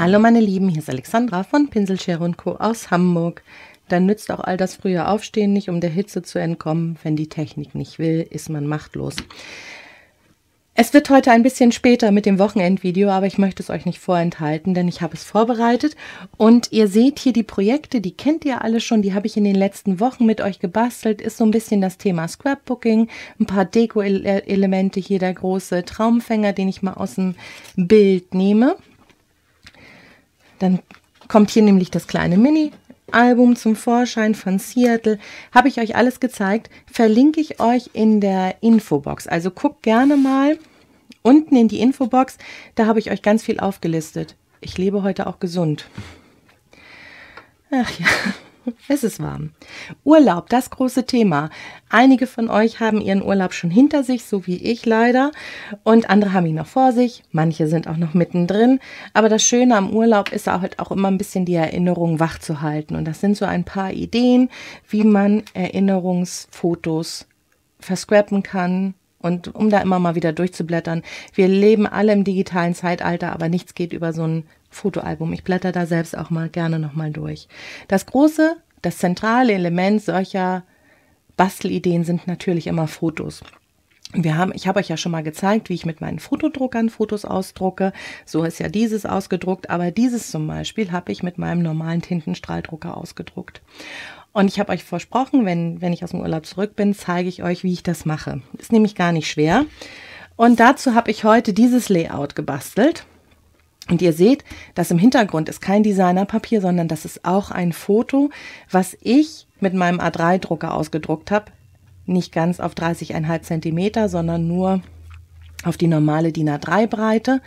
Hallo meine Lieben, hier ist Alexandra von Pinselschere Co. aus Hamburg. Dann nützt auch all das frühe Aufstehen nicht, um der Hitze zu entkommen. Wenn die Technik nicht will, ist man machtlos. Es wird heute ein bisschen später mit dem Wochenendvideo, aber ich möchte es euch nicht vorenthalten, denn ich habe es vorbereitet. Und ihr seht hier die Projekte, die kennt ihr alle schon, die habe ich in den letzten Wochen mit euch gebastelt. Ist so ein bisschen das Thema Scrapbooking, ein paar Deko-Elemente, hier der große Traumfänger, den ich mal aus dem Bild nehme. Dann kommt hier nämlich das kleine Mini-Album zum Vorschein von Seattle. Habe ich euch alles gezeigt. Verlinke ich euch in der Infobox. Also guckt gerne mal unten in die Infobox. Da habe ich euch ganz viel aufgelistet. Ich lebe heute auch gesund. Ach ja. Es ist warm. Urlaub, das große Thema. Einige von euch haben ihren Urlaub schon hinter sich, so wie ich leider. Und andere haben ihn noch vor sich. Manche sind auch noch mittendrin. Aber das Schöne am Urlaub ist auch, halt auch immer ein bisschen die Erinnerung wach zu halten. Und das sind so ein paar Ideen, wie man Erinnerungsfotos verscrappen kann, und um da immer mal wieder durchzublättern. Wir leben alle im digitalen Zeitalter, aber nichts geht über so ein Fotoalbum. Ich blätter da selbst auch mal gerne nochmal durch. Das große, das zentrale Element solcher Bastelideen sind natürlich immer Fotos. Wir haben, ich habe euch ja schon mal gezeigt, wie ich mit meinen Fotodruckern Fotos ausdrucke. So ist ja dieses ausgedruckt, aber dieses zum Beispiel habe ich mit meinem normalen Tintenstrahldrucker ausgedruckt. Und ich habe euch versprochen, wenn, wenn ich aus dem Urlaub zurück bin, zeige ich euch, wie ich das mache. Ist nämlich gar nicht schwer. Und dazu habe ich heute dieses Layout gebastelt. Und ihr seht, dass im Hintergrund ist kein Designerpapier, sondern das ist auch ein Foto, was ich mit meinem A3-Drucker ausgedruckt habe. Nicht ganz auf 30,5 Zentimeter, sondern nur auf die normale DIN A3-Breite,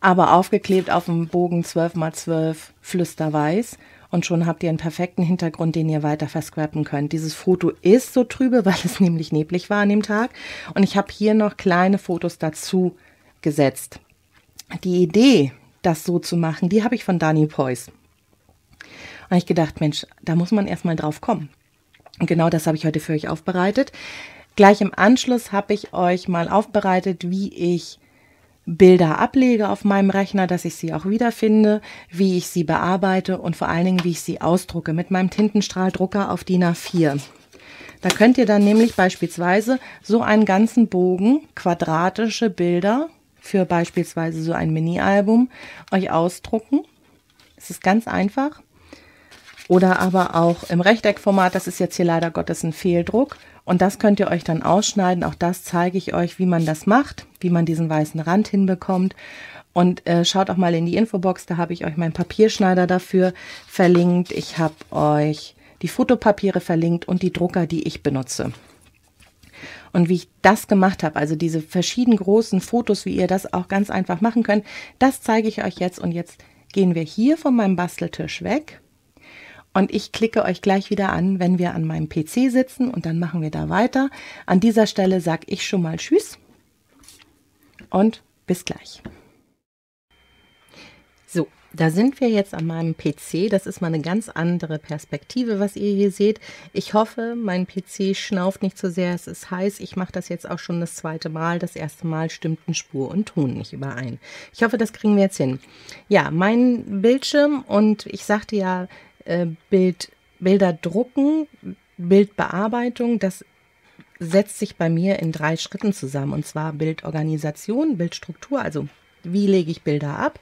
aber aufgeklebt auf dem Bogen 12 x 12 Flüsterweiß. Und schon habt ihr einen perfekten Hintergrund, den ihr weiter verscrappen könnt. Dieses Foto ist so trübe, weil es nämlich neblig war an dem Tag. Und ich habe hier noch kleine Fotos dazu gesetzt. Die Idee, das so zu machen, die habe ich von Dani Pois. Und ich gedacht, Mensch, da muss man erstmal drauf kommen. Und genau das habe ich heute für euch aufbereitet. Gleich im Anschluss habe ich euch mal aufbereitet, wie ich Bilder ablege auf meinem Rechner, dass ich sie auch wiederfinde, wie ich sie bearbeite und vor allen Dingen, wie ich sie ausdrucke mit meinem Tintenstrahldrucker auf DIN A4. Da könnt ihr dann nämlich beispielsweise so einen ganzen Bogen quadratische Bilder für beispielsweise so ein Mini-Album euch ausdrucken. Es ist ganz einfach. Oder aber auch im Rechteckformat, das ist jetzt hier leider Gottes ein Fehldruck. Und das könnt ihr euch dann ausschneiden. Auch das zeige ich euch, wie man das macht, wie man diesen weißen Rand hinbekommt. Und äh, schaut auch mal in die Infobox, da habe ich euch meinen Papierschneider dafür verlinkt. Ich habe euch die Fotopapiere verlinkt und die Drucker, die ich benutze. Und wie ich das gemacht habe, also diese verschiedenen großen Fotos, wie ihr das auch ganz einfach machen könnt, das zeige ich euch jetzt. Und jetzt gehen wir hier von meinem Basteltisch weg. Und ich klicke euch gleich wieder an, wenn wir an meinem PC sitzen und dann machen wir da weiter. An dieser Stelle sage ich schon mal Tschüss und bis gleich. Da sind wir jetzt an meinem PC. Das ist mal eine ganz andere Perspektive, was ihr hier seht. Ich hoffe, mein PC schnauft nicht so sehr. Es ist heiß. Ich mache das jetzt auch schon das zweite Mal. Das erste Mal stimmten Spur und Ton nicht überein. Ich hoffe, das kriegen wir jetzt hin. Ja, mein Bildschirm und ich sagte ja, äh, Bild, Bilder drucken, Bildbearbeitung, das setzt sich bei mir in drei Schritten zusammen. Und zwar Bildorganisation, Bildstruktur, also wie lege ich Bilder ab,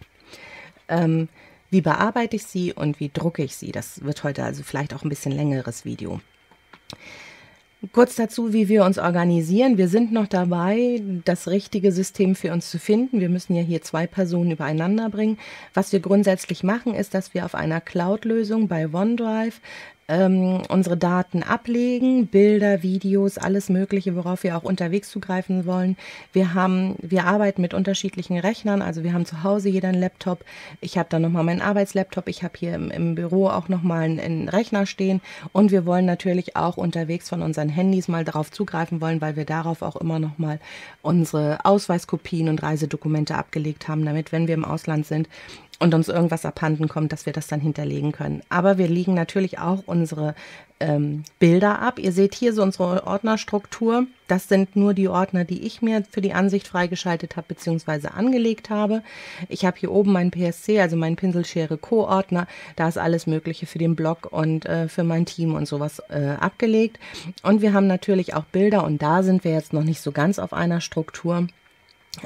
ähm, wie bearbeite ich sie und wie drucke ich sie. Das wird heute also vielleicht auch ein bisschen längeres Video. Kurz dazu, wie wir uns organisieren. Wir sind noch dabei, das richtige System für uns zu finden. Wir müssen ja hier zwei Personen übereinander bringen. Was wir grundsätzlich machen, ist, dass wir auf einer Cloud-Lösung bei OneDrive ähm, unsere Daten ablegen, Bilder, Videos, alles Mögliche, worauf wir auch unterwegs zugreifen wollen. Wir haben, wir arbeiten mit unterschiedlichen Rechnern, also wir haben zu Hause jeder einen Laptop. Ich habe dann nochmal meinen Arbeitslaptop, ich habe hier im, im, Büro auch nochmal einen, einen Rechner stehen und wir wollen natürlich auch unterwegs von unseren Handys mal darauf zugreifen wollen, weil wir darauf auch immer nochmal unsere Ausweiskopien und Reisedokumente abgelegt haben, damit, wenn wir im Ausland sind, und uns irgendwas abhanden kommt, dass wir das dann hinterlegen können. Aber wir legen natürlich auch unsere ähm, Bilder ab. Ihr seht hier so unsere Ordnerstruktur. Das sind nur die Ordner, die ich mir für die Ansicht freigeschaltet habe bzw. angelegt habe. Ich habe hier oben meinen PSC, also meinen Pinselschere Co-Ordner. Da ist alles Mögliche für den Blog und äh, für mein Team und sowas äh, abgelegt. Und wir haben natürlich auch Bilder und da sind wir jetzt noch nicht so ganz auf einer Struktur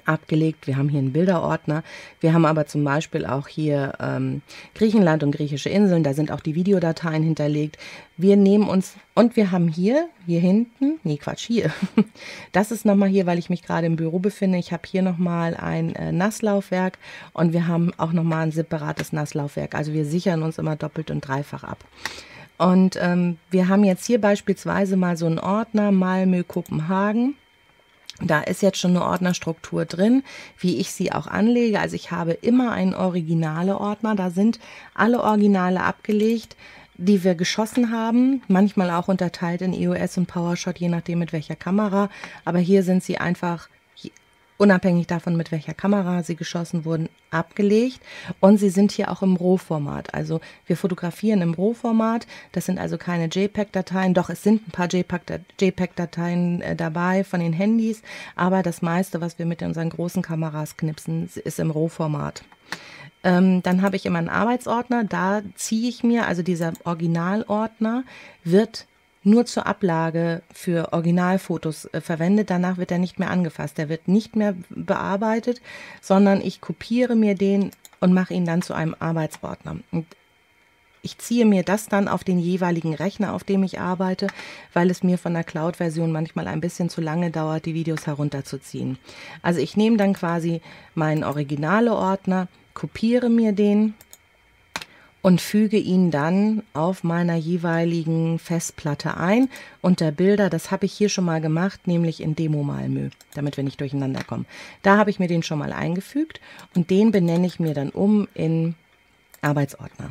abgelegt. Wir haben hier einen Bilderordner. Wir haben aber zum Beispiel auch hier ähm, Griechenland und griechische Inseln. Da sind auch die Videodateien hinterlegt. Wir nehmen uns und wir haben hier, hier hinten, nee Quatsch, hier. Das ist nochmal hier, weil ich mich gerade im Büro befinde. Ich habe hier nochmal ein äh, Nasslaufwerk und wir haben auch nochmal ein separates Nasslaufwerk. Also wir sichern uns immer doppelt und dreifach ab. Und ähm, wir haben jetzt hier beispielsweise mal so einen Ordner Malmö Kopenhagen. Da ist jetzt schon eine Ordnerstruktur drin, wie ich sie auch anlege. Also ich habe immer einen originale Ordner. Da sind alle Originale abgelegt, die wir geschossen haben. Manchmal auch unterteilt in EOS und PowerShot, je nachdem mit welcher Kamera. Aber hier sind sie einfach unabhängig davon, mit welcher Kamera sie geschossen wurden, abgelegt. Und sie sind hier auch im RAW-Format. Also wir fotografieren im RAW-Format. Das sind also keine JPEG-Dateien. Doch, es sind ein paar JPEG-Dateien äh, dabei von den Handys. Aber das meiste, was wir mit unseren großen Kameras knipsen, ist im RAW-Format. Ähm, dann habe ich immer einen Arbeitsordner. Da ziehe ich mir, also dieser Originalordner wird nur zur Ablage für Originalfotos äh, verwendet. Danach wird er nicht mehr angefasst. Der wird nicht mehr bearbeitet, sondern ich kopiere mir den und mache ihn dann zu einem Arbeitsordner. Und ich ziehe mir das dann auf den jeweiligen Rechner, auf dem ich arbeite, weil es mir von der Cloud-Version manchmal ein bisschen zu lange dauert, die Videos herunterzuziehen. Also ich nehme dann quasi meinen originale Ordner, kopiere mir den, und füge ihn dann auf meiner jeweiligen Festplatte ein unter Bilder. Das habe ich hier schon mal gemacht, nämlich in Demo Malmö, damit wir nicht durcheinander kommen. Da habe ich mir den schon mal eingefügt und den benenne ich mir dann um in Arbeitsordner.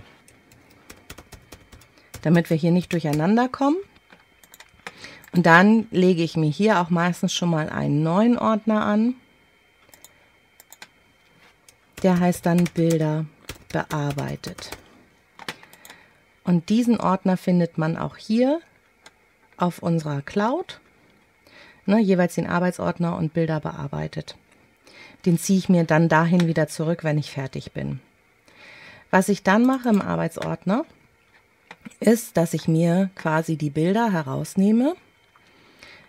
Damit wir hier nicht durcheinander kommen. Und dann lege ich mir hier auch meistens schon mal einen neuen Ordner an. Der heißt dann Bilder bearbeitet. Und diesen Ordner findet man auch hier auf unserer Cloud. Ne, jeweils den Arbeitsordner und Bilder bearbeitet. Den ziehe ich mir dann dahin wieder zurück, wenn ich fertig bin. Was ich dann mache im Arbeitsordner, ist, dass ich mir quasi die Bilder herausnehme.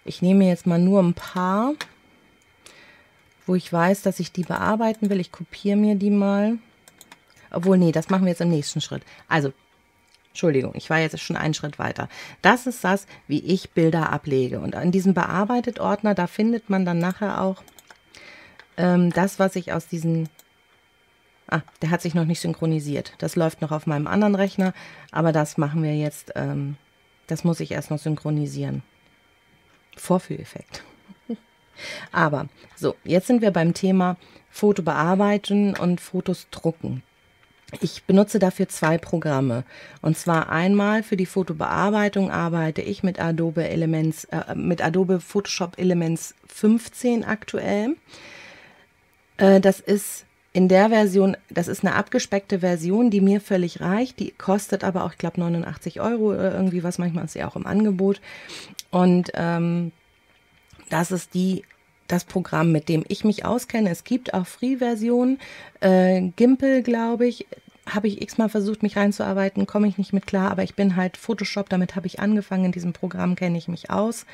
Ich nehme jetzt mal nur ein paar, wo ich weiß, dass ich die bearbeiten will. Ich kopiere mir die mal. Obwohl, nee, das machen wir jetzt im nächsten Schritt. Also Entschuldigung, ich war jetzt schon einen Schritt weiter. Das ist das, wie ich Bilder ablege. Und in diesem Bearbeitet-Ordner, da findet man dann nachher auch ähm, das, was ich aus diesen... Ah, der hat sich noch nicht synchronisiert. Das läuft noch auf meinem anderen Rechner, aber das machen wir jetzt, ähm, das muss ich erst noch synchronisieren. Vorführeffekt. aber so, jetzt sind wir beim Thema Foto bearbeiten und Fotos drucken. Ich benutze dafür zwei Programme. Und zwar einmal für die Fotobearbeitung arbeite ich mit Adobe Elements, äh, mit Adobe Photoshop Elements 15 aktuell. Äh, das ist in der Version, das ist eine abgespeckte Version, die mir völlig reicht. Die kostet aber auch, ich glaube, 89 Euro oder irgendwie was. Manchmal ist sie auch im Angebot. Und ähm, das ist die das Programm, mit dem ich mich auskenne. Es gibt auch Free-Versionen. Äh, Gimpel, glaube ich, habe ich x-mal versucht, mich reinzuarbeiten, komme ich nicht mit klar, aber ich bin halt Photoshop, damit habe ich angefangen. In diesem Programm kenne ich mich aus.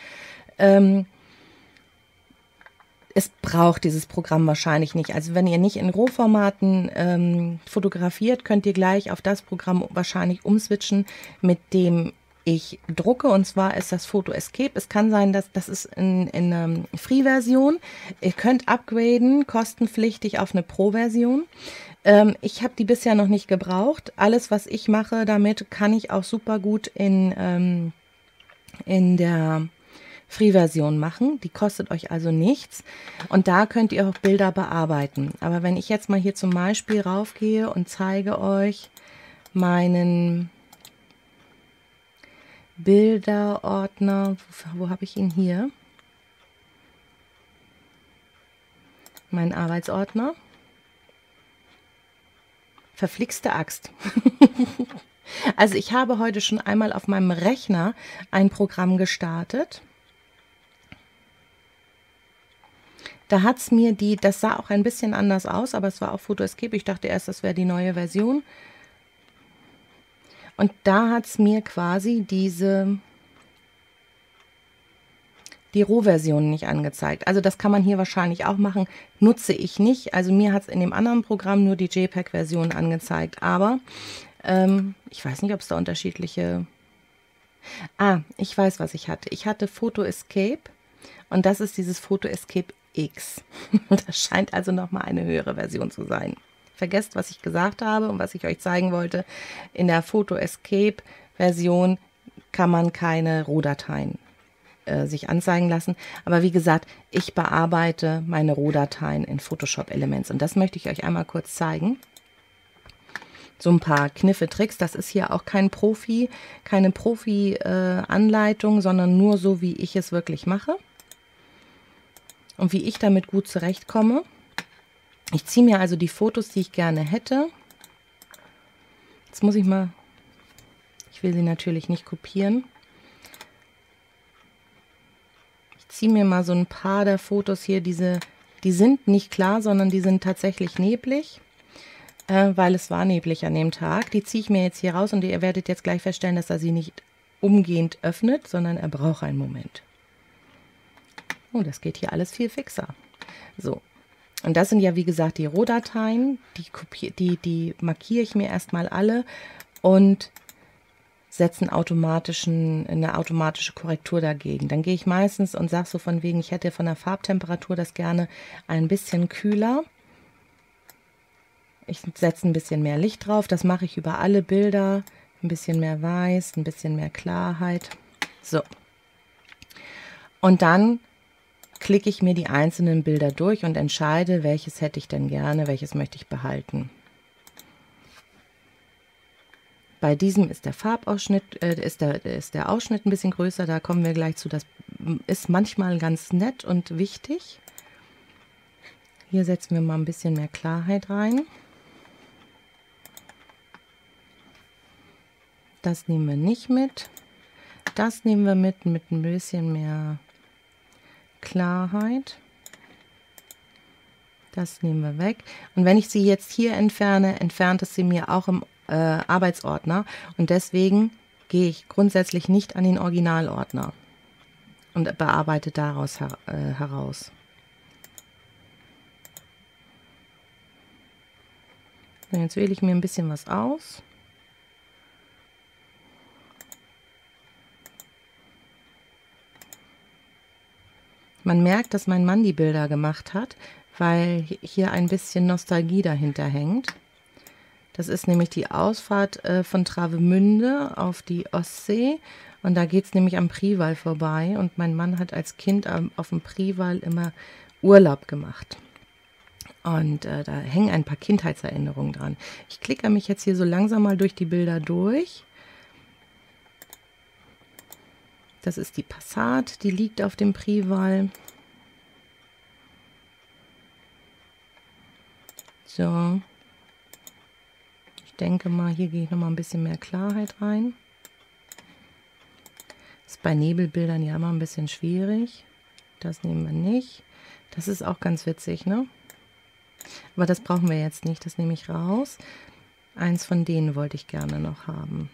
Ähm, es braucht dieses Programm wahrscheinlich nicht. Also wenn ihr nicht in Rohformaten ähm, fotografiert, könnt ihr gleich auf das Programm wahrscheinlich umswitchen, mit dem ich drucke und zwar ist das Photo Escape. Es kann sein, dass das ist in, in einer Free-Version. Ihr könnt upgraden, kostenpflichtig auf eine Pro-Version. Ähm, ich habe die bisher noch nicht gebraucht. Alles, was ich mache damit, kann ich auch super gut in, ähm, in der Free-Version machen. Die kostet euch also nichts. Und da könnt ihr auch Bilder bearbeiten. Aber wenn ich jetzt mal hier zum Beispiel raufgehe und zeige euch meinen Bilderordner. Wo, wo habe ich ihn hier? Mein Arbeitsordner. Verflixte Axt. also ich habe heute schon einmal auf meinem Rechner ein Programm gestartet. Da hat es mir die, das sah auch ein bisschen anders aus, aber es war auch Photo Escape. Ich dachte erst, das wäre die neue Version. Und da hat es mir quasi diese die Rohversion nicht angezeigt. Also das kann man hier wahrscheinlich auch machen, nutze ich nicht. Also mir hat es in dem anderen Programm nur die JPEG-Version angezeigt. Aber ähm, ich weiß nicht, ob es da unterschiedliche... Ah, ich weiß, was ich hatte. Ich hatte Photo Escape und das ist dieses Photo Escape X. das scheint also nochmal eine höhere Version zu sein. Vergesst, was ich gesagt habe und was ich euch zeigen wollte. In der Photo Escape Version kann man keine Rohdateien äh, sich anzeigen lassen. Aber wie gesagt, ich bearbeite meine Rohdateien in Photoshop Elements und das möchte ich euch einmal kurz zeigen. So ein paar Kniffe, Tricks. Das ist hier auch kein Profi, keine Profi-Anleitung, äh, sondern nur so, wie ich es wirklich mache und wie ich damit gut zurechtkomme. Ich ziehe mir also die Fotos, die ich gerne hätte. Jetzt muss ich mal, ich will sie natürlich nicht kopieren. ziehe mir mal so ein paar der Fotos hier, diese, die sind nicht klar, sondern die sind tatsächlich neblig, äh, weil es war neblig an dem Tag. Die ziehe ich mir jetzt hier raus und ihr werdet jetzt gleich feststellen, dass er sie nicht umgehend öffnet, sondern er braucht einen Moment. Oh, das geht hier alles viel fixer. So, und das sind ja wie gesagt die Rohdateien, die, die, die markiere ich mir erstmal alle und setzen automatischen, eine automatische Korrektur dagegen. Dann gehe ich meistens und sage so von wegen, ich hätte von der Farbtemperatur das gerne ein bisschen kühler. Ich setze ein bisschen mehr Licht drauf. Das mache ich über alle Bilder. Ein bisschen mehr Weiß, ein bisschen mehr Klarheit. So. Und dann klicke ich mir die einzelnen Bilder durch und entscheide, welches hätte ich denn gerne, welches möchte ich behalten. Bei diesem ist der Farbausschnitt, äh, ist, der, ist der Ausschnitt ein bisschen größer, da kommen wir gleich zu. Das ist manchmal ganz nett und wichtig. Hier setzen wir mal ein bisschen mehr Klarheit rein. Das nehmen wir nicht mit. Das nehmen wir mit, mit ein bisschen mehr Klarheit. Das nehmen wir weg. Und wenn ich sie jetzt hier entferne, entfernt es sie mir auch im äh, Arbeitsordner und deswegen gehe ich grundsätzlich nicht an den Originalordner und bearbeite daraus her äh, heraus. Und jetzt wähle ich mir ein bisschen was aus. Man merkt, dass mein Mann die Bilder gemacht hat, weil hier ein bisschen Nostalgie dahinter hängt. Das ist nämlich die Ausfahrt äh, von Travemünde auf die Ostsee. Und da geht es nämlich am Prival vorbei. Und mein Mann hat als Kind auf dem Prival immer Urlaub gemacht. Und äh, da hängen ein paar Kindheitserinnerungen dran. Ich klicke mich jetzt hier so langsam mal durch die Bilder durch. Das ist die Passat, die liegt auf dem Prival. So, denke mal, hier gehe ich noch mal ein bisschen mehr Klarheit rein. Ist bei Nebelbildern ja immer ein bisschen schwierig. Das nehmen wir nicht. Das ist auch ganz witzig, ne? Aber das brauchen wir jetzt nicht, das nehme ich raus. Eins von denen wollte ich gerne noch haben.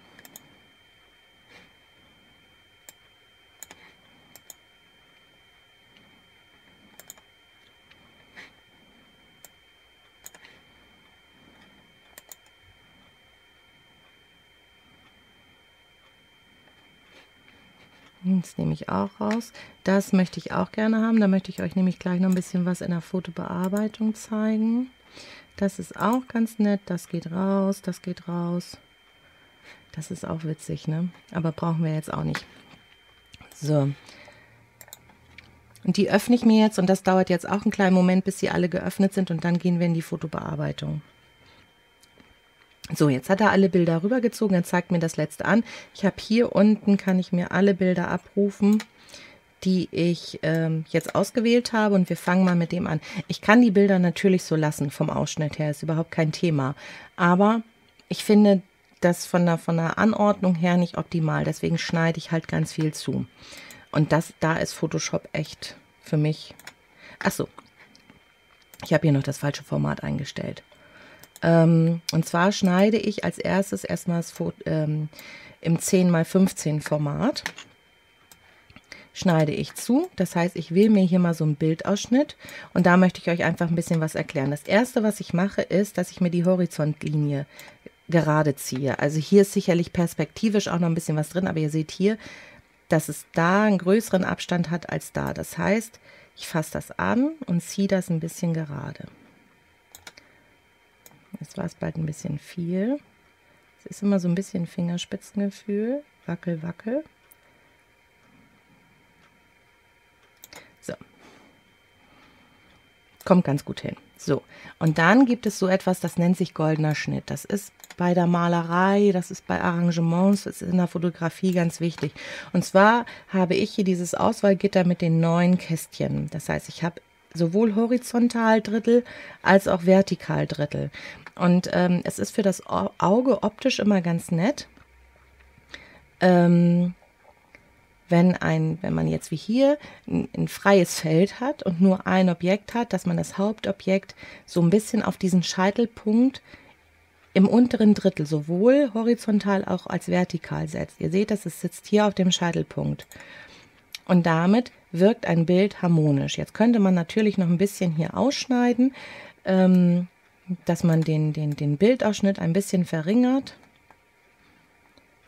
Das nehme ich auch raus. Das möchte ich auch gerne haben. Da möchte ich euch nämlich gleich noch ein bisschen was in der Fotobearbeitung zeigen. Das ist auch ganz nett. Das geht raus, das geht raus. Das ist auch witzig, ne? Aber brauchen wir jetzt auch nicht. So. Und die öffne ich mir jetzt und das dauert jetzt auch einen kleinen Moment, bis sie alle geöffnet sind und dann gehen wir in die Fotobearbeitung. So, jetzt hat er alle Bilder rübergezogen. Er zeigt mir das letzte an. Ich habe hier unten, kann ich mir alle Bilder abrufen, die ich ähm, jetzt ausgewählt habe und wir fangen mal mit dem an. Ich kann die Bilder natürlich so lassen vom Ausschnitt her, ist überhaupt kein Thema. Aber ich finde das von der, von der Anordnung her nicht optimal, deswegen schneide ich halt ganz viel zu. Und das, da ist Photoshop echt für mich. Achso, ich habe hier noch das falsche Format eingestellt. Ähm, und zwar schneide ich als erstes erstmal ähm, im 10x15 Format schneide ich zu. Das heißt, ich wähle mir hier mal so einen Bildausschnitt und da möchte ich euch einfach ein bisschen was erklären. Das erste, was ich mache, ist, dass ich mir die Horizontlinie gerade ziehe. Also hier ist sicherlich perspektivisch auch noch ein bisschen was drin, aber ihr seht hier, dass es da einen größeren Abstand hat als da. Das heißt, ich fasse das an und ziehe das ein bisschen gerade. Jetzt war es bald ein bisschen viel. Es ist immer so ein bisschen Fingerspitzengefühl. Wackel, wackel. So. Kommt ganz gut hin. So, und dann gibt es so etwas, das nennt sich goldener Schnitt. Das ist bei der Malerei, das ist bei Arrangements, das ist in der Fotografie ganz wichtig. Und zwar habe ich hier dieses Auswahlgitter mit den neun Kästchen. Das heißt, ich habe sowohl horizontal Drittel als auch vertikal Drittel. Und ähm, es ist für das Auge optisch immer ganz nett. Ähm, wenn, ein, wenn man jetzt wie hier ein, ein, freies Feld hat und nur ein Objekt hat, dass man das Hauptobjekt so ein bisschen auf diesen Scheitelpunkt im unteren Drittel sowohl horizontal auch als vertikal setzt. Ihr seht, dass es sitzt hier auf dem Scheitelpunkt. Und damit wirkt ein Bild harmonisch. Jetzt könnte man natürlich noch ein bisschen hier ausschneiden, ähm, dass man den, den, den Bildausschnitt ein bisschen verringert.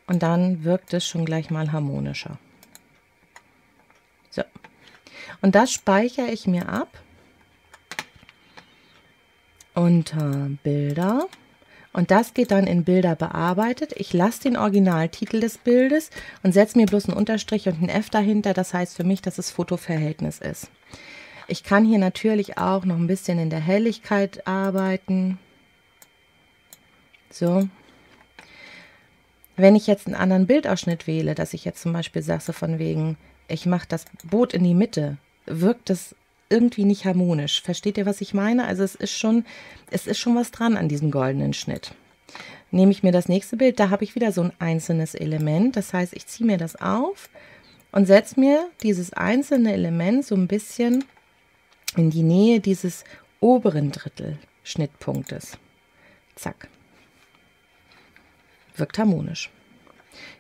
Und dann wirkt es schon gleich mal harmonischer. So. Und das speichere ich mir ab unter Bilder. Und das geht dann in Bilder bearbeitet. Ich lasse den Originaltitel des Bildes und setze mir bloß einen Unterstrich und ein F dahinter. Das heißt für mich, dass es Fotoverhältnis ist. Ich kann hier natürlich auch noch ein bisschen in der Helligkeit arbeiten. So. Wenn ich jetzt einen anderen Bildausschnitt wähle, dass ich jetzt zum Beispiel sage, so von wegen, ich mache das Boot in die Mitte, wirkt es irgendwie nicht harmonisch. Versteht ihr, was ich meine? Also es ist schon, es ist schon was dran an diesem goldenen Schnitt. Nehme ich mir das nächste Bild, da habe ich wieder so ein einzelnes Element. Das heißt, ich ziehe mir das auf und setze mir dieses einzelne Element so ein bisschen in die Nähe dieses oberen Drittel Schnittpunktes. Zack. Wirkt harmonisch.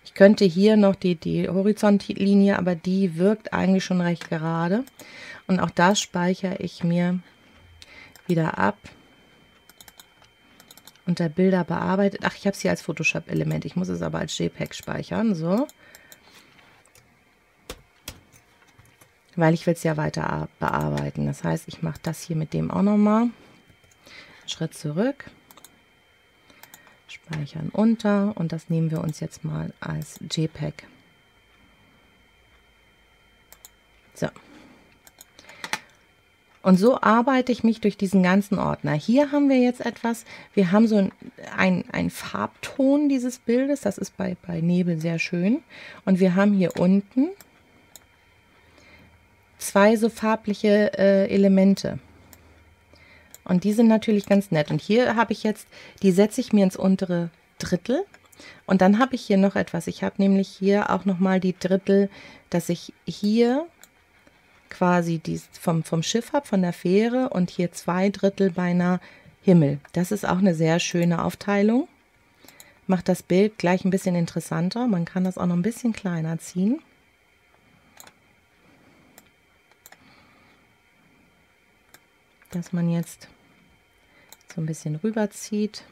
Ich könnte hier noch die, die Horizontlinie, aber die wirkt eigentlich schon recht gerade. Und auch das speichere ich mir wieder ab. Unter Bilder bearbeitet. Ach, ich habe es hier als Photoshop-Element. Ich muss es aber als JPEG speichern. So. Weil ich will es ja weiter bearbeiten. Das heißt, ich mache das hier mit dem auch nochmal. Schritt zurück. Speichern unter und das nehmen wir uns jetzt mal als JPEG. So. Und so arbeite ich mich durch diesen ganzen Ordner. Hier haben wir jetzt etwas, wir haben so ein, ein Farbton dieses Bildes, das ist bei, bei Nebel sehr schön. Und wir haben hier unten zwei so farbliche äh, Elemente. Und die sind natürlich ganz nett. Und hier habe ich jetzt, die setze ich mir ins untere Drittel. Und dann habe ich hier noch etwas. Ich habe nämlich hier auch nochmal die Drittel, dass ich hier quasi die vom, vom Schiff habe, von der Fähre und hier zwei Drittel beinahe Himmel. Das ist auch eine sehr schöne Aufteilung. Macht das Bild gleich ein bisschen interessanter. Man kann das auch noch ein bisschen kleiner ziehen. Dass man jetzt so ein bisschen rüberzieht.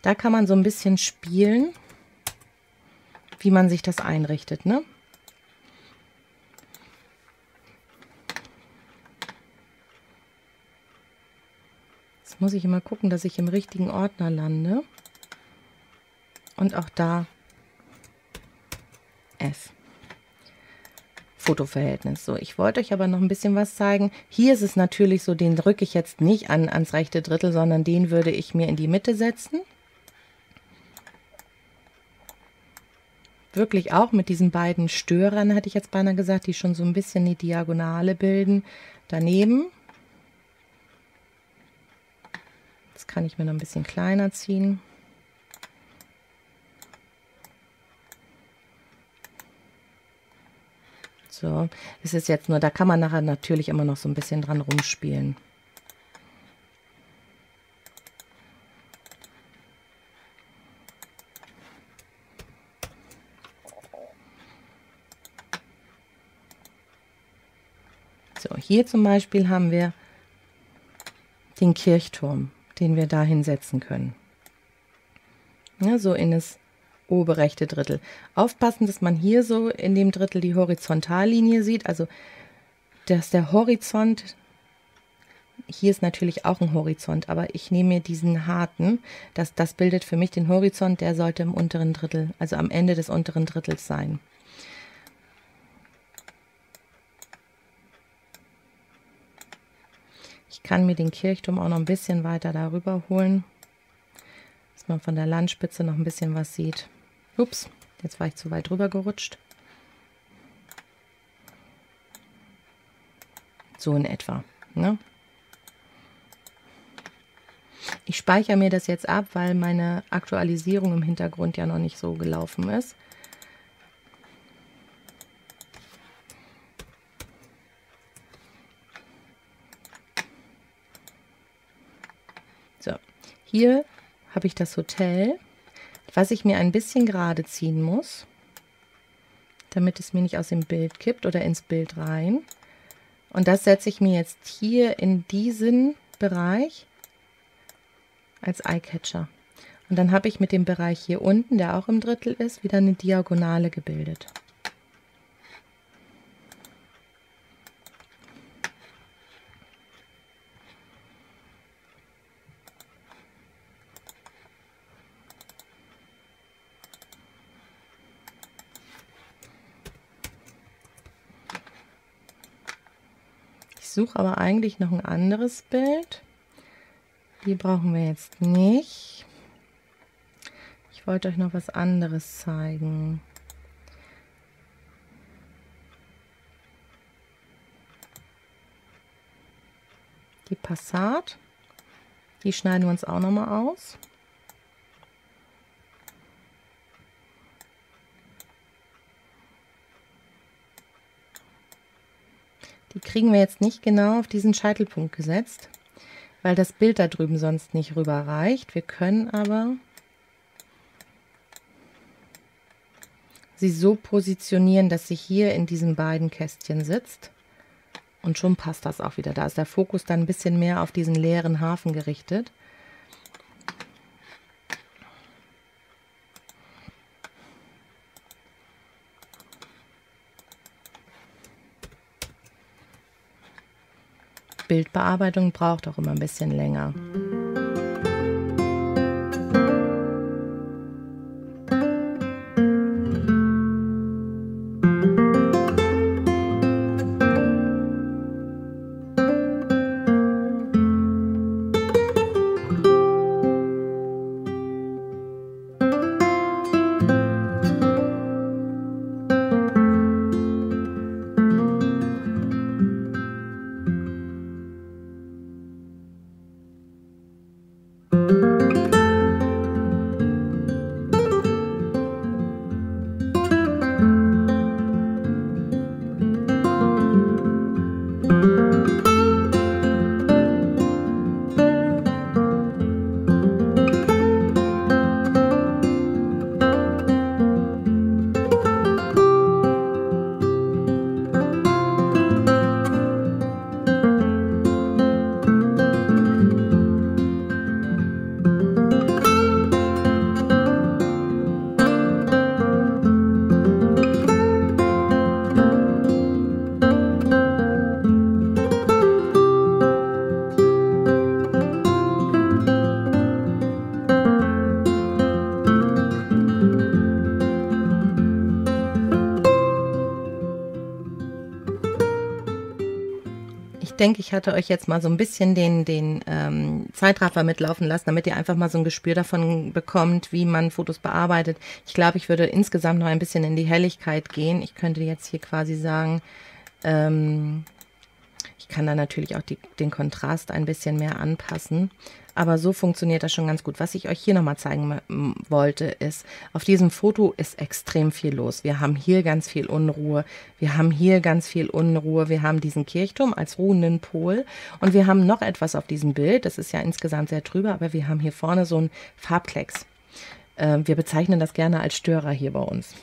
Da kann man so ein bisschen spielen, wie man sich das einrichtet. Ne? Jetzt muss ich immer gucken, dass ich im richtigen Ordner lande. Und auch da F. Fotoverhältnis. So, ich wollte euch aber noch ein bisschen was zeigen. Hier ist es natürlich so, den drücke ich jetzt nicht an, ans rechte Drittel, sondern den würde ich mir in die Mitte setzen. wirklich auch mit diesen beiden Störern, hätte ich jetzt beinahe gesagt, die schon so ein bisschen die Diagonale bilden, daneben. Das kann ich mir noch ein bisschen kleiner ziehen. So, es ist jetzt nur, da kann man nachher natürlich immer noch so ein bisschen dran rumspielen. So, hier zum Beispiel haben wir den Kirchturm, den wir da hinsetzen können. Ja, so in das oberrechte Drittel. Aufpassen, dass man hier so in dem Drittel die Horizontallinie sieht, also dass der Horizont, hier ist natürlich auch ein Horizont, aber ich nehme mir diesen harten, das, das bildet für mich den Horizont, der sollte im unteren Drittel, also am Ende des unteren Drittels sein. Ich kann mir den Kirchturm auch noch ein bisschen weiter darüber holen, dass man von der Landspitze noch ein bisschen was sieht. Ups, jetzt war ich zu weit rüber gerutscht. So in etwa. Ne? Ich speichere mir das jetzt ab, weil meine Aktualisierung im Hintergrund ja noch nicht so gelaufen ist. So, hier habe ich das Hotel was ich mir ein bisschen gerade ziehen muss, damit es mir nicht aus dem Bild kippt oder ins Bild rein. Und das setze ich mir jetzt hier in diesen Bereich als Eyecatcher. Und dann habe ich mit dem Bereich hier unten, der auch im Drittel ist, wieder eine Diagonale gebildet. Suche aber eigentlich noch ein anderes Bild. Die brauchen wir jetzt nicht. Ich wollte euch noch was anderes zeigen. Die Passat. Die schneiden wir uns auch noch mal aus. Kriegen wir jetzt nicht genau auf diesen Scheitelpunkt gesetzt, weil das Bild da drüben sonst nicht rüber reicht. Wir können aber sie so positionieren, dass sie hier in diesen beiden Kästchen sitzt. Und schon passt das auch wieder. Da ist der Fokus dann ein bisschen mehr auf diesen leeren Hafen gerichtet. Bildbearbeitung braucht auch immer ein bisschen länger. Ich denke, ich hatte euch jetzt mal so ein bisschen den, den ähm, Zeitraffer mitlaufen lassen, damit ihr einfach mal so ein Gespür davon bekommt, wie man Fotos bearbeitet. Ich glaube, ich würde insgesamt noch ein bisschen in die Helligkeit gehen. Ich könnte jetzt hier quasi sagen, ähm, ich kann da natürlich auch die, den Kontrast ein bisschen mehr anpassen. Aber so funktioniert das schon ganz gut. Was ich euch hier nochmal zeigen wollte, ist, auf diesem Foto ist extrem viel los. Wir haben hier ganz viel Unruhe. Wir haben hier ganz viel Unruhe. Wir haben diesen Kirchturm als ruhenden Pol. Und wir haben noch etwas auf diesem Bild. Das ist ja insgesamt sehr trüber, aber wir haben hier vorne so einen Farbklecks. Äh, wir bezeichnen das gerne als Störer hier bei uns.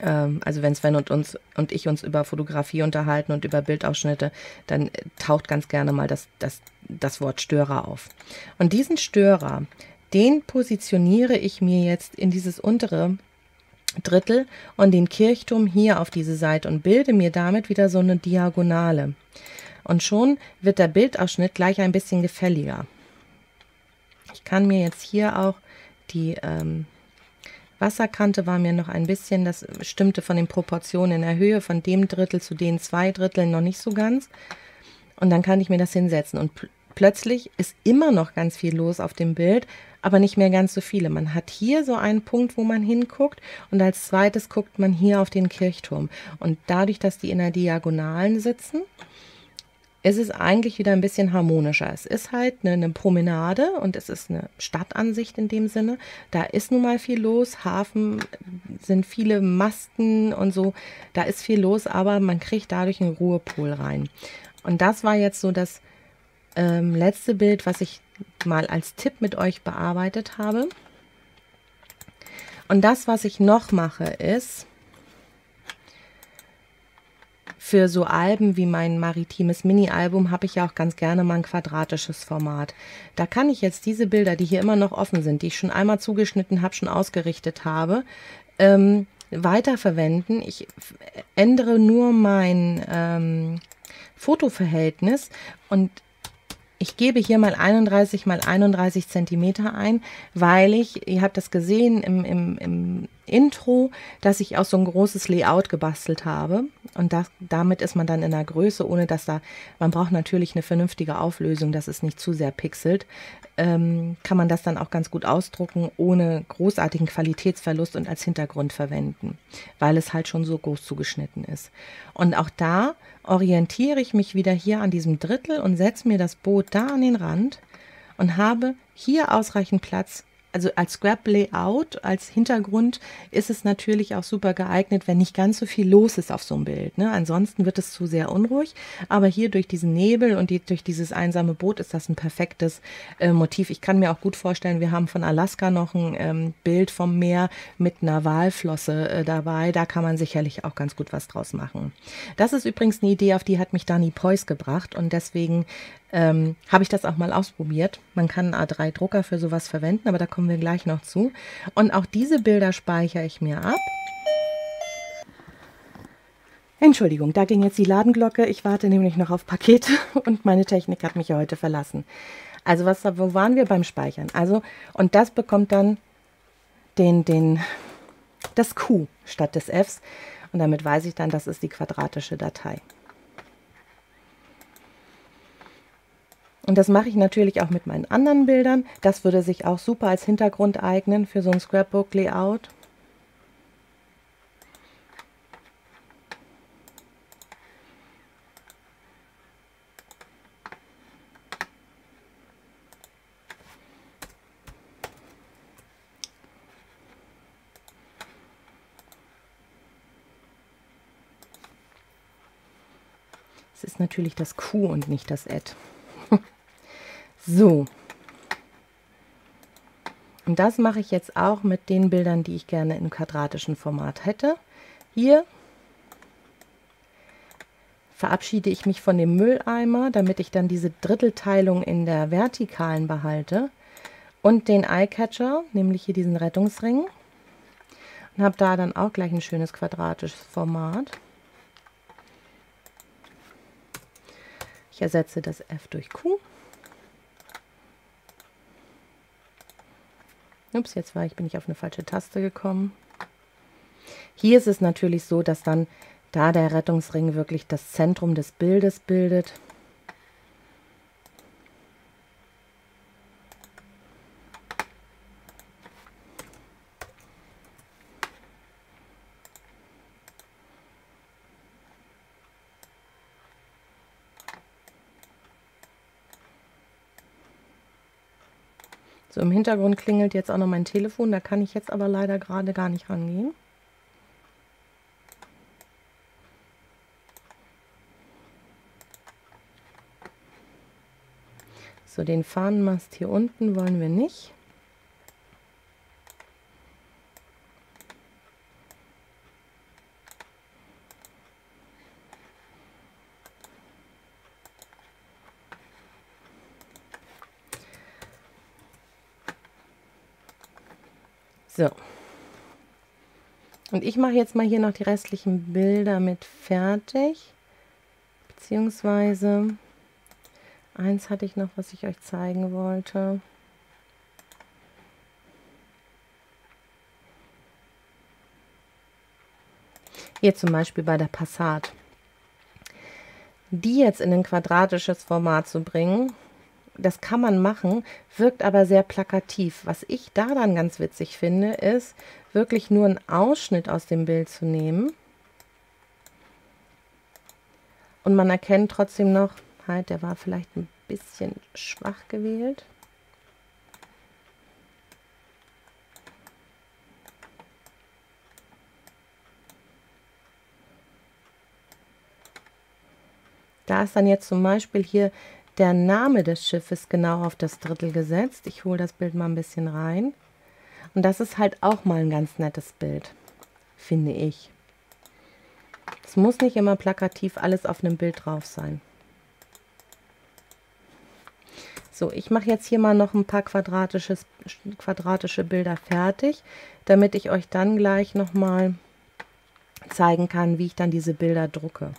Ähm, also wenn Sven und uns und ich uns über Fotografie unterhalten und über Bildausschnitte, dann taucht ganz gerne mal das, das, das Wort Störer auf. Und diesen Störer, den positioniere ich mir jetzt in dieses untere Drittel und den Kirchturm hier auf diese Seite und bilde mir damit wieder so eine Diagonale. Und schon wird der Bildausschnitt gleich ein bisschen gefälliger. Ich kann mir jetzt hier auch die ähm, Wasserkante war mir noch ein bisschen, das stimmte von den Proportionen in der Höhe von dem Drittel zu den zwei Dritteln noch nicht so ganz. Und dann kann ich mir das hinsetzen. Und pl plötzlich ist immer noch ganz viel los auf dem Bild, aber nicht mehr ganz so viele. Man hat hier so einen Punkt, wo man hinguckt und als zweites guckt man hier auf den Kirchturm. Und dadurch, dass die in der Diagonalen sitzen, ist es eigentlich wieder ein bisschen harmonischer. Es ist halt eine, eine, Promenade und es ist eine Stadtansicht in dem Sinne. Da ist nun mal viel los. Hafen sind viele Masten und so. Da ist viel los, aber man kriegt dadurch einen Ruhepol rein. Und das war jetzt so das ähm, letzte Bild, was ich mal als Tipp mit euch bearbeitet habe. Und das, was ich noch mache, ist, für so Alben wie mein maritimes Mini-Album habe ich ja auch ganz gerne mal ein quadratisches Format. Da kann ich jetzt diese Bilder, die hier immer noch offen sind, die ich schon einmal zugeschnitten habe, schon ausgerichtet habe, ähm, weiterverwenden. Ich ändere nur mein ähm, Fotoverhältnis und ich gebe hier mal 31 mal 31 Zentimeter ein, weil ich, ihr habt das gesehen im, im, im Intro, dass ich auch so ein großes Layout gebastelt habe. Und das, damit ist man dann in der Größe, ohne dass da, man braucht natürlich eine vernünftige Auflösung, dass es nicht zu sehr pixelt, ähm, kann man das dann auch ganz gut ausdrucken, ohne großartigen Qualitätsverlust und als Hintergrund verwenden, weil es halt schon so groß zugeschnitten ist. Und auch da orientiere ich mich wieder hier an diesem Drittel und setze mir das Boot da an den Rand und habe hier ausreichend Platz, also als Scrap Layout, als Hintergrund ist es natürlich auch super geeignet, wenn nicht ganz so viel los ist auf so einem Bild. Ne? Ansonsten wird es zu sehr unruhig. Aber hier durch diesen Nebel und die, durch dieses einsame Boot ist das ein perfektes äh, Motiv. Ich kann mir auch gut vorstellen, wir haben von Alaska noch ein ähm, Bild vom Meer mit einer Walflosse äh, dabei. Da kann man sicherlich auch ganz gut was draus machen. Das ist übrigens eine Idee, auf die hat mich Dani Preuß gebracht und deswegen ähm, habe ich das auch mal ausprobiert. Man kann einen A3-Drucker für sowas verwenden, aber da kommen wir gleich noch zu. Und auch diese Bilder speichere ich mir ab. Entschuldigung, da ging jetzt die Ladenglocke. Ich warte nämlich noch auf Pakete und meine Technik hat mich ja heute verlassen. Also was, wo waren wir beim Speichern? Also, und das bekommt dann den, den, das Q statt des Fs. Und damit weiß ich dann, das ist die quadratische Datei. Und das mache ich natürlich auch mit meinen anderen Bildern. Das würde sich auch super als Hintergrund eignen für so ein Scrapbook-Layout. Es ist natürlich das Q und nicht das Ad. So. Und das mache ich jetzt auch mit den Bildern, die ich gerne im quadratischen Format hätte. Hier verabschiede ich mich von dem Mülleimer, damit ich dann diese Drittelteilung in der vertikalen behalte. Und den Eyecatcher, nämlich hier diesen Rettungsring. Und habe da dann auch gleich ein schönes quadratisches Format. Ich ersetze das F durch Q. Ups, jetzt war ich, bin ich auf eine falsche Taste gekommen. Hier ist es natürlich so, dass dann da der Rettungsring wirklich das Zentrum des Bildes bildet. Im Hintergrund klingelt jetzt auch noch mein Telefon, da kann ich jetzt aber leider gerade gar nicht rangehen. So, den Fahnenmast hier unten wollen wir nicht. So. Und ich mache jetzt mal hier noch die restlichen Bilder mit fertig. Beziehungsweise eins hatte ich noch, was ich euch zeigen wollte. Hier zum Beispiel bei der Passat. Die jetzt in ein quadratisches Format zu bringen, das kann man machen, wirkt aber sehr plakativ. Was ich da dann ganz witzig finde, ist wirklich nur einen Ausschnitt aus dem Bild zu nehmen. Und man erkennt trotzdem noch, halt, der war vielleicht ein bisschen schwach gewählt. Da ist dann jetzt zum Beispiel hier der Name des Schiffes genau auf das Drittel gesetzt. Ich hole das Bild mal ein bisschen rein. Und das ist halt auch mal ein ganz nettes Bild, finde ich. Es muss nicht immer plakativ alles auf einem Bild drauf sein. So, ich mache jetzt hier mal noch ein paar quadratisches, quadratische Bilder fertig, damit ich euch dann gleich nochmal zeigen kann, wie ich dann diese Bilder drucke.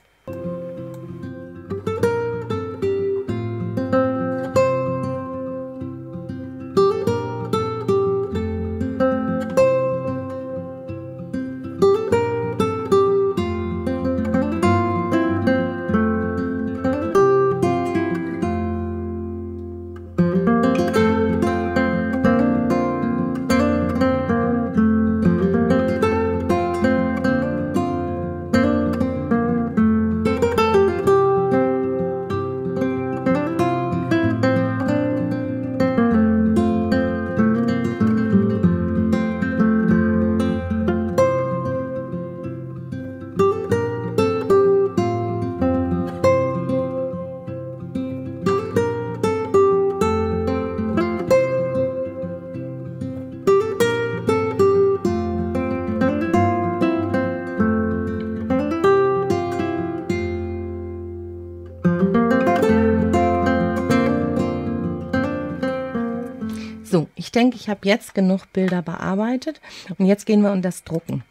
Ich denke, ich habe jetzt genug Bilder bearbeitet und jetzt gehen wir um das Drucken.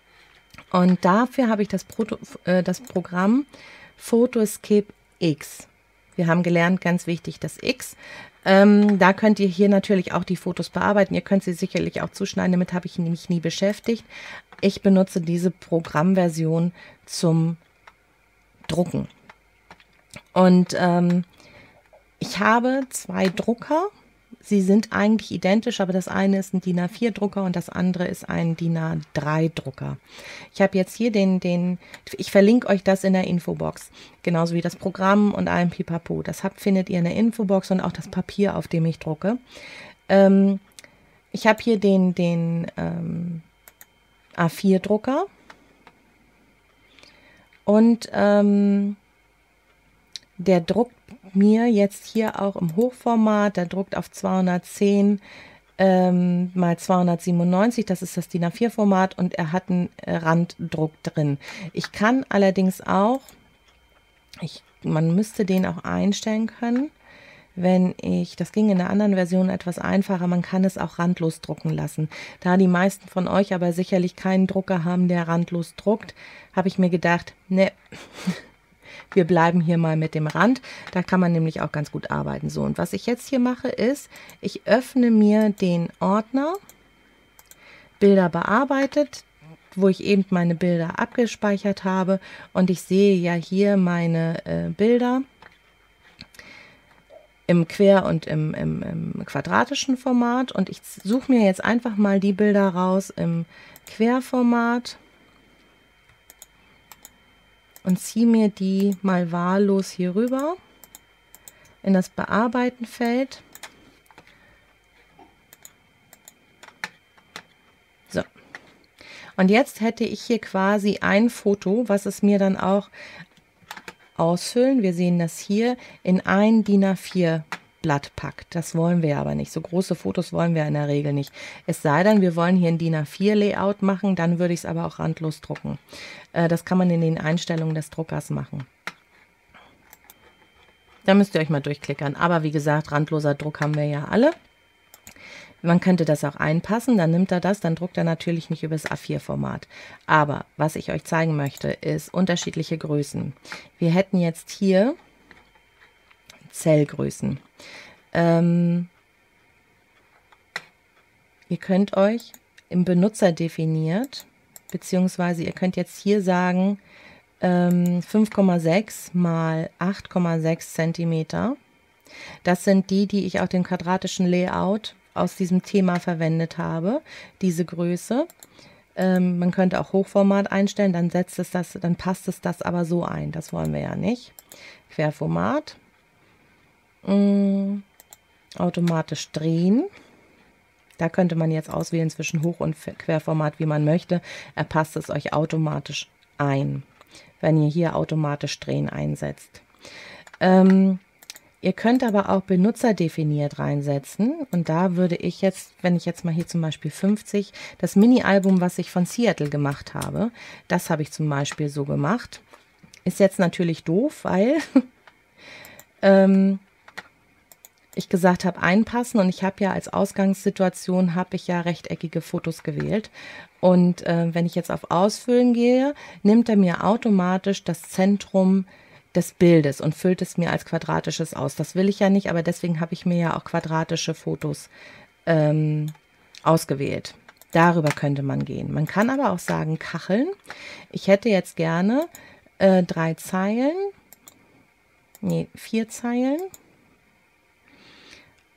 Und dafür habe ich das, Proto, äh, das Programm Photoscape X. Wir haben gelernt, ganz wichtig, das X. Ähm, da könnt ihr hier natürlich auch die Fotos bearbeiten. Ihr könnt sie sicherlich auch zuschneiden, damit habe ich mich nie beschäftigt. Ich benutze diese Programmversion zum Drucken. Und ähm, ich habe zwei Drucker sie sind eigentlich identisch, aber das eine ist ein DIN A4-Drucker und das andere ist ein DIN A3-Drucker. Ich habe jetzt hier den, den, ich verlinke euch das in der Infobox, genauso wie das Programm und allem Pipapo. Das habt, findet ihr in der Infobox und auch das Papier, auf dem ich drucke. Ähm, ich habe hier den, den ähm, A4-Drucker und ähm, der druckt mir jetzt hier auch im Hochformat, der druckt auf 210 ähm, mal 297, das ist das DIN A4-Format und er hat einen Randdruck drin. Ich kann allerdings auch, ich, man müsste den auch einstellen können, wenn ich, das ging in der anderen Version etwas einfacher, man kann es auch randlos drucken lassen. Da die meisten von euch aber sicherlich keinen Drucker haben, der randlos druckt, habe ich mir gedacht, ne, Wir bleiben hier mal mit dem Rand. Da kann man nämlich auch ganz gut arbeiten. So, und was ich jetzt hier mache, ist, ich öffne mir den Ordner Bilder bearbeitet, wo ich eben meine Bilder abgespeichert habe. Und ich sehe ja hier meine äh, Bilder im Quer- und im, im, im, quadratischen Format. Und ich suche mir jetzt einfach mal die Bilder raus im Querformat und ziehe mir die mal wahllos hier rüber in das Bearbeiten-Feld. So. Und jetzt hätte ich hier quasi ein Foto, was es mir dann auch ausfüllen, wir sehen das hier, in ein DIN A4 Blatt packt. Das wollen wir aber nicht. So große Fotos wollen wir in der Regel nicht. Es sei denn, wir wollen hier ein DIN A4 Layout machen, dann würde ich es aber auch randlos drucken. Äh, das kann man in den Einstellungen des Druckers machen. Da müsst ihr euch mal durchklickern. Aber wie gesagt, randloser Druck haben wir ja alle. Man könnte das auch einpassen, dann nimmt er das, dann druckt er natürlich nicht über das A4-Format. Aber was ich euch zeigen möchte, ist unterschiedliche Größen. Wir hätten jetzt hier Zellgrößen. Ähm, ihr könnt euch im Benutzer definiert, beziehungsweise ihr könnt jetzt hier sagen, 5,6 ähm, mal 8,6 cm. Das sind die, die ich auch dem quadratischen Layout aus diesem Thema verwendet habe, diese Größe. Ähm, man könnte auch Hochformat einstellen, dann setzt es das, dann passt es das aber so ein. Das wollen wir ja nicht. Querformat. Ähm, automatisch drehen. Da könnte man jetzt auswählen zwischen Hoch- und Querformat, wie man möchte. Er passt es euch automatisch ein, wenn ihr hier automatisch drehen einsetzt. Ähm, Ihr könnt aber auch benutzerdefiniert reinsetzen. Und da würde ich jetzt, wenn ich jetzt mal hier zum Beispiel 50, das Mini-Album, was ich von Seattle gemacht habe, das habe ich zum Beispiel so gemacht. Ist jetzt natürlich doof, weil ähm, ich gesagt habe, einpassen und ich habe ja als Ausgangssituation, habe ich ja rechteckige Fotos gewählt. Und äh, wenn ich jetzt auf Ausfüllen gehe, nimmt er mir automatisch das Zentrum des Bildes und füllt es mir als quadratisches aus. Das will ich ja nicht, aber deswegen habe ich mir ja auch quadratische Fotos ähm, ausgewählt. Darüber könnte man gehen. Man kann aber auch sagen, Kacheln. Ich hätte jetzt gerne äh, drei Zeilen, nee, vier Zeilen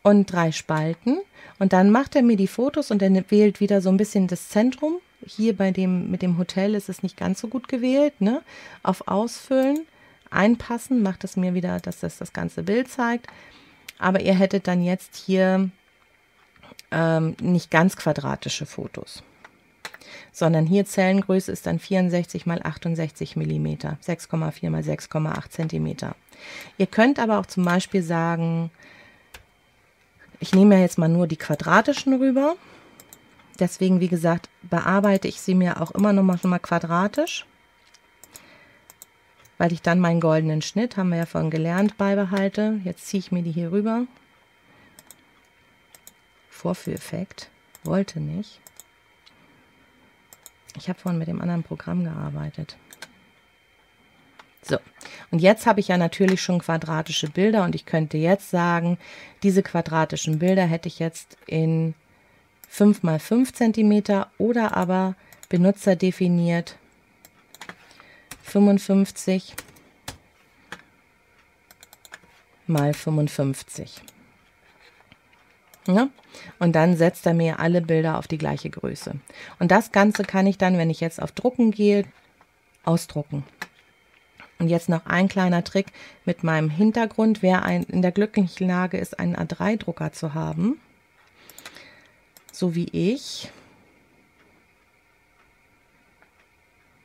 und drei Spalten. Und dann macht er mir die Fotos und er wählt wieder so ein bisschen das Zentrum. Hier bei dem mit dem Hotel ist es nicht ganz so gut gewählt. Ne? Auf Ausfüllen einpassen, macht es mir wieder, dass das das ganze Bild zeigt. Aber ihr hättet dann jetzt hier ähm, nicht ganz quadratische Fotos, sondern hier Zellengröße ist dann 64 mal 68 mm, 6,4 mal 6,8 cm. Ihr könnt aber auch zum Beispiel sagen, ich nehme ja jetzt mal nur die quadratischen rüber. Deswegen, wie gesagt, bearbeite ich sie mir auch immer noch mal, schon mal quadratisch weil ich dann meinen goldenen Schnitt, haben wir ja vorhin gelernt, beibehalte. Jetzt ziehe ich mir die hier rüber. Vorführeffekt. Wollte nicht. Ich habe vorhin mit dem anderen Programm gearbeitet. So, und jetzt habe ich ja natürlich schon quadratische Bilder und ich könnte jetzt sagen, diese quadratischen Bilder hätte ich jetzt in 5 mal 5 cm oder aber benutzerdefiniert 55 mal 55. Ja? Und dann setzt er mir alle Bilder auf die gleiche Größe. Und das Ganze kann ich dann, wenn ich jetzt auf Drucken gehe, ausdrucken. Und jetzt noch ein kleiner Trick mit meinem Hintergrund. Wer ein, in der glücklichen Lage ist, einen A3-Drucker zu haben, so wie ich,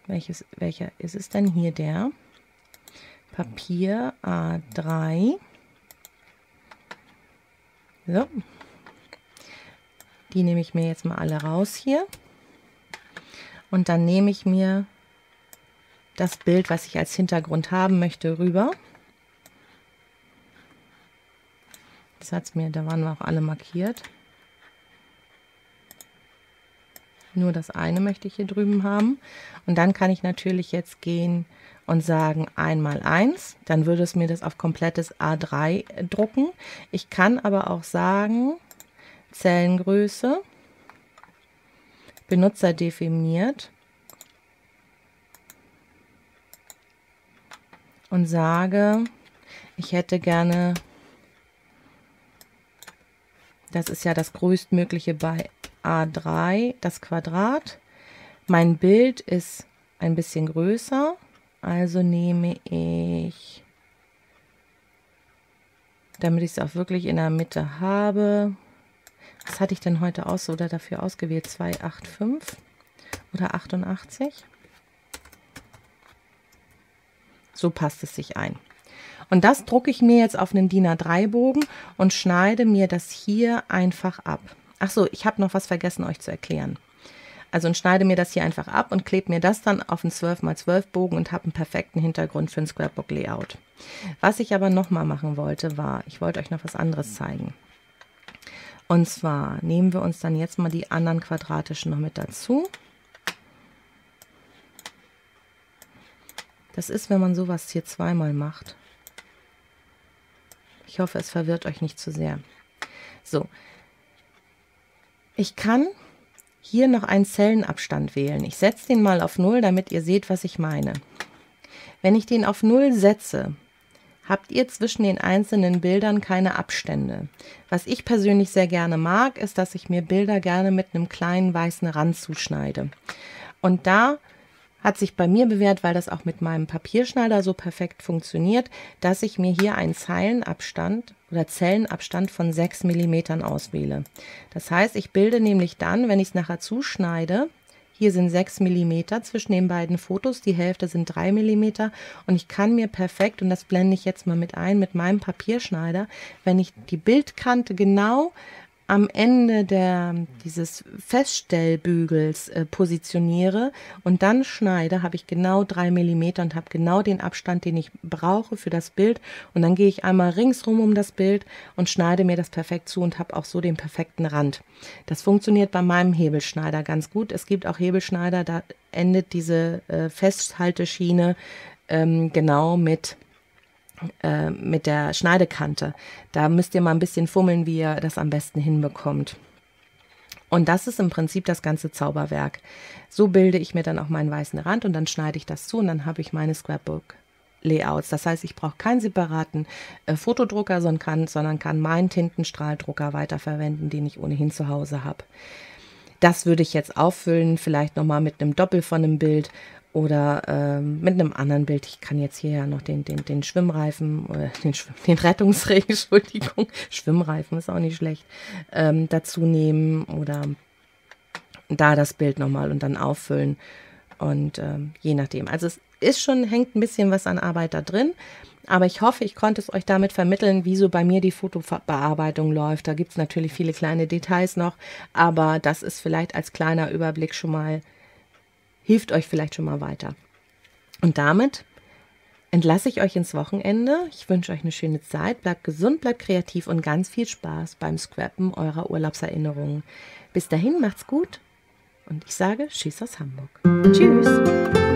Welches, welcher ist es denn hier? Der Papier A3. So. Die nehme ich mir jetzt mal alle raus hier. Und dann nehme ich mir das Bild, was ich als Hintergrund haben möchte, rüber. Das hat es mir, da waren wir auch alle markiert. Nur das eine möchte ich hier drüben haben. Und dann kann ich natürlich jetzt gehen und sagen einmal eins. Dann würde es mir das auf komplettes A3 drucken. Ich kann aber auch sagen, Zellengröße, Benutzer definiert und sage, ich hätte gerne, das ist ja das größtmögliche bei A3 das Quadrat. Mein Bild ist ein bisschen größer, also nehme ich, damit ich es auch wirklich in der Mitte habe, was hatte ich denn heute aus oder dafür ausgewählt? 285 oder 88. So passt es sich ein. Und das drucke ich mir jetzt auf einen DIN A3-Bogen und schneide mir das hier einfach ab. Ach so, ich habe noch was vergessen euch zu erklären. Also und schneide mir das hier einfach ab und klebe mir das dann auf einen 12x12 Bogen und habe einen perfekten Hintergrund für ein Scrapbook Layout. Was ich aber nochmal machen wollte, war, ich wollte euch noch was anderes zeigen. Und zwar nehmen wir uns dann jetzt mal die anderen quadratischen noch mit dazu. Das ist, wenn man sowas hier zweimal macht. Ich hoffe, es verwirrt euch nicht zu sehr. So. Ich kann hier noch einen Zellenabstand wählen. Ich setze den mal auf 0, damit ihr seht, was ich meine. Wenn ich den auf 0 setze, habt ihr zwischen den einzelnen Bildern keine Abstände. Was ich persönlich sehr gerne mag, ist, dass ich mir Bilder gerne mit einem kleinen weißen Rand zuschneide. Und da hat sich bei mir bewährt, weil das auch mit meinem Papierschneider so perfekt funktioniert, dass ich mir hier einen Zeilenabstand oder Zellenabstand von 6 mm auswähle. Das heißt, ich bilde nämlich dann, wenn ich es nachher zuschneide, hier sind 6 mm zwischen den beiden Fotos, die Hälfte sind 3 mm und ich kann mir perfekt, und das blende ich jetzt mal mit ein, mit meinem Papierschneider, wenn ich die Bildkante genau am Ende der, dieses Feststellbügels äh, positioniere und dann schneide, habe ich genau drei Millimeter und habe genau den Abstand, den ich brauche für das Bild. Und dann gehe ich einmal ringsrum um das Bild und schneide mir das perfekt zu und habe auch so den perfekten Rand. Das funktioniert bei meinem Hebelschneider ganz gut. Es gibt auch Hebelschneider, da endet diese äh, Festhalteschiene ähm, genau mit äh, mit der Schneidekante. Da müsst ihr mal ein bisschen fummeln, wie ihr das am besten hinbekommt. Und das ist im Prinzip das ganze Zauberwerk. So bilde ich mir dann auch meinen weißen Rand und dann schneide ich das zu und dann habe ich meine Scrapbook Layouts. Das heißt, ich brauche keinen separaten äh, Fotodrucker, sondern kann, sondern kann meinen Tintenstrahldrucker weiterverwenden, den ich ohnehin zu Hause habe. Das würde ich jetzt auffüllen, vielleicht nochmal mit einem Doppel von einem Bild oder ähm, mit einem anderen Bild. Ich kann jetzt hier ja noch den, den, den Schwimmreifen oder den, Schwimm, den Rettungsring, Entschuldigung, Schwimmreifen ist auch nicht schlecht, ähm, dazu nehmen oder da das Bild nochmal und dann auffüllen. Und ähm, je nachdem. Also es ist schon, hängt ein bisschen was an Arbeit da drin. Aber ich hoffe, ich konnte es euch damit vermitteln, wie so bei mir die Fotobearbeitung läuft. Da gibt es natürlich viele kleine Details noch, aber das ist vielleicht als kleiner Überblick schon mal hilft euch vielleicht schon mal weiter. Und damit entlasse ich euch ins Wochenende. Ich wünsche euch eine schöne Zeit. Bleibt gesund, bleibt kreativ und ganz viel Spaß beim Scrappen eurer Urlaubserinnerungen. Bis dahin, macht's gut und ich sage Tschüss aus Hamburg. Tschüss.